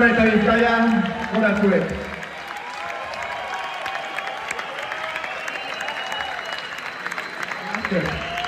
Jangan eta saya udah kulit. Okay.